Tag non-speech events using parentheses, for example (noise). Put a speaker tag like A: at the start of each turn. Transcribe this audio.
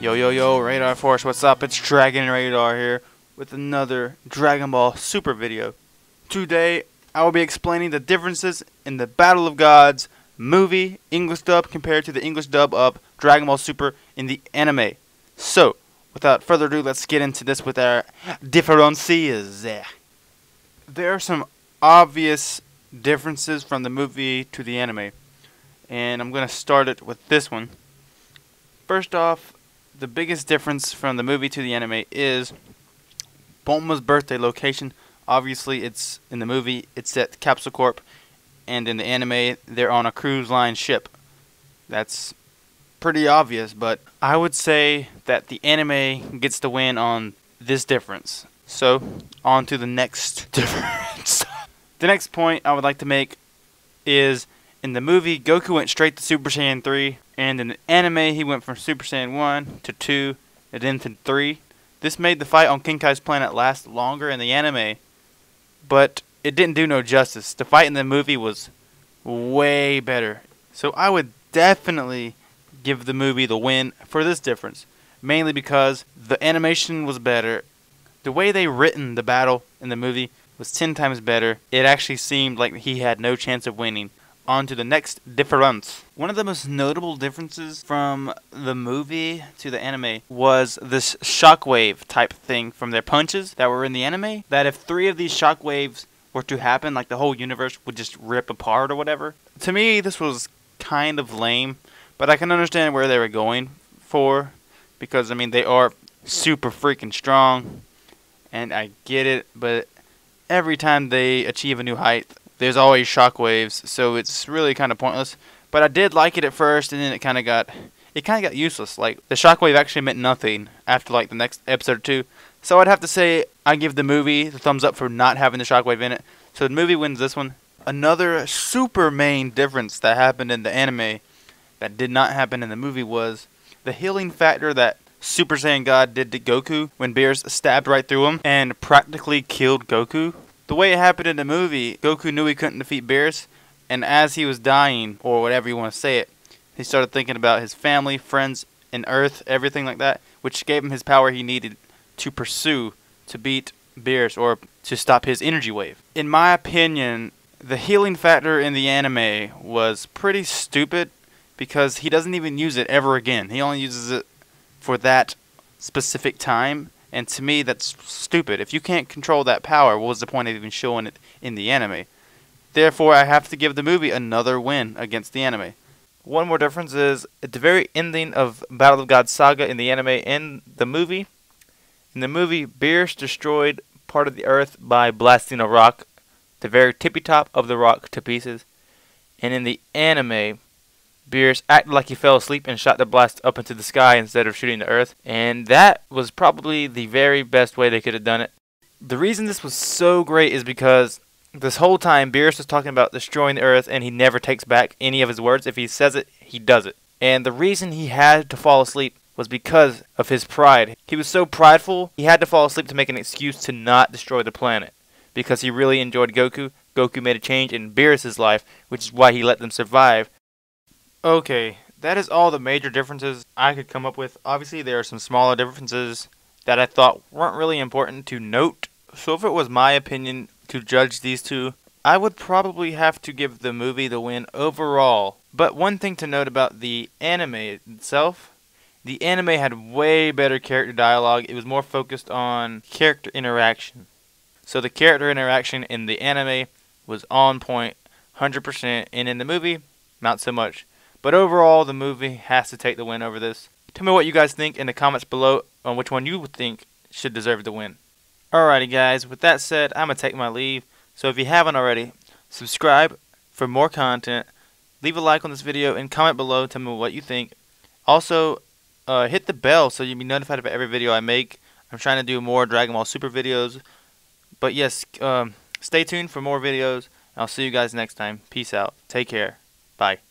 A: Yo, yo, yo, Radar Force, what's up? It's Dragon Radar here with another Dragon Ball Super video. Today, I will be explaining the differences in the Battle of Gods movie English dub compared to the English dub of Dragon Ball Super in the anime. So, without further ado, let's get into this with our differences. There are some obvious differences from the movie to the anime, and I'm going to start it with this one. First off, the biggest difference from the movie to the anime is Bulma's birthday location. Obviously, it's in the movie, it's at Capsule Corp, and in the anime, they're on a cruise line ship. That's pretty obvious, but I would say that the anime gets the win on this difference. So, on to the next (laughs) difference. the next point I would like to make is in the movie, Goku went straight to Super Saiyan 3, and in the anime, he went from Super Saiyan 1 to 2, and then to 3. This made the fight on King Kai's planet last longer in the anime, but it didn't do no justice. The fight in the movie was way better. So I would definitely give the movie the win for this difference, mainly because the animation was better. The way they written the battle in the movie was 10 times better. It actually seemed like he had no chance of winning on to the next difference. One of the most notable differences from the movie to the anime was this shockwave type thing from their punches that were in the anime. That if three of these shockwaves were to happen, like the whole universe would just rip apart or whatever. To me, this was kind of lame, but I can understand where they were going for because I mean they are super freaking strong, and I get it, but every time they achieve a new height, there's always shockwaves, so it's really kind of pointless. But I did like it at first, and then it kind of got it kind of got useless. Like the shockwave actually meant nothing after like the next episode or two. So I'd have to say I give the movie the thumbs up for not having the shockwave in it. So the movie wins this one. Another super main difference that happened in the anime that did not happen in the movie was the healing factor that Super Saiyan God did to Goku when Beerus stabbed right through him and practically killed Goku. The way it happened in the movie, Goku knew he couldn't defeat Beerus, and as he was dying, or whatever you want to say it, he started thinking about his family, friends, and Earth, everything like that, which gave him his power he needed to pursue to beat Beerus or to stop his energy wave. In my opinion, the healing factor in the anime was pretty stupid because he doesn't even use it ever again. He only uses it for that specific time and to me, that's stupid. If you can't control that power, what was the point of even showing it in the anime? Therefore, I have to give the movie another win against the anime. One more difference is at the very ending of Battle of God Saga in the anime and the movie. In the movie, Beerus destroyed part of the earth by blasting a rock, the very tippy top of the rock to pieces. And in the anime, Beerus acted like he fell asleep and shot the blast up into the sky instead of shooting the earth, and that was probably the very best way they could have done it. The reason this was so great is because this whole time Beerus was talking about destroying the earth and he never takes back any of his words. If he says it, he does it. And the reason he had to fall asleep was because of his pride. He was so prideful, he had to fall asleep to make an excuse to not destroy the planet. Because he really enjoyed Goku, Goku made a change in Beerus' life, which is why he let them survive Okay, that is all the major differences I could come up with. Obviously, there are some smaller differences that I thought weren't really important to note. So, if it was my opinion to judge these two, I would probably have to give the movie the win overall. But one thing to note about the anime itself the anime had way better character dialogue. It was more focused on character interaction. So, the character interaction in the anime was on point 100%, and in the movie, not so much. But overall, the movie has to take the win over this. Tell me what you guys think in the comments below on which one you think should deserve the win. Alrighty guys, with that said, I'm going to take my leave. So if you haven't already, subscribe for more content, leave a like on this video, and comment below tell me what you think. Also, uh, hit the bell so you'll be notified of every video I make. I'm trying to do more Dragon Ball Super videos. But yes, um, stay tuned for more videos. I'll see you guys next time. Peace out. Take care. Bye.